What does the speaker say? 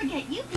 forget you.